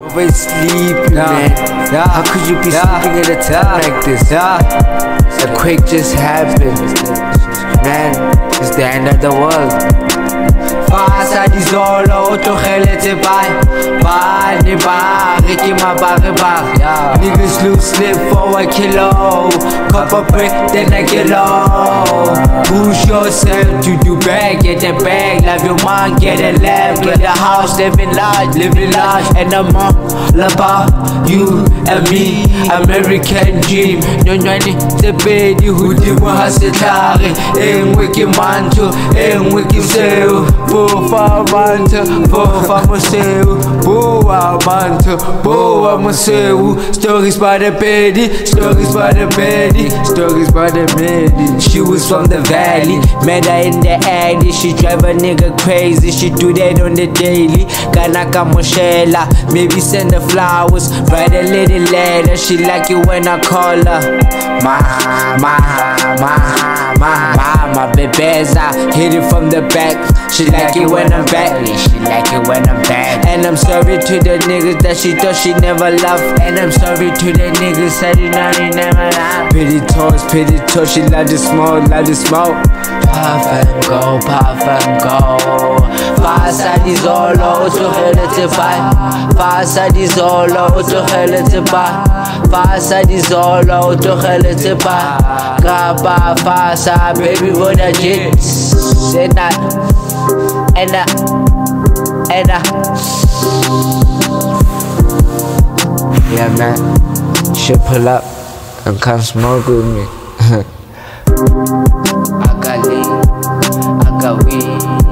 Always sleeping, man. Yeah. How could you be Yeah. sleeping at a time like this? Yeah, A quake just happened. Man, it's the end of the world. fasa dizolo o tlogeletse bae bane ba re ke mabarebare Yeah. niggas lose slip for a kilo cup of break then I get low push yourself to do bad get a bag. Love your mind get a lab, get a house living large living large. And I'm all about you and me. American dream. Nyonyane tse pedi hodimo ha setlhare e nngwe ke manto e nngwe ke seo fofa manto fofa moseu boa manto boa moseu stories by the pedi stories by the pedi stories by the medi she was from the valley met her in the alley. She drive a nigga crazy she do that on the daily. Kanaka moshela maybe send her flowers. Write a little letter she like it when I call her. Ma ma ma ma mama bebeza hit it from the back. She like it when I'm back. She like it when I'm back. And I'm sorry to the niggas that she thought she never loved. And I'm sorry to the niggas that he know he never loved. Pity toes pity toes she love the smoke love the smoke puff and go puff and go. Fasa dizolo o tlogeletse bae fasa dizolo o tlogeletse bae fasa dizolo o tlogeletse bae kapa fasa baby bona jits ena ena ena Yeah, man. Should pull up and come smoke with me. I got lean, I got weed,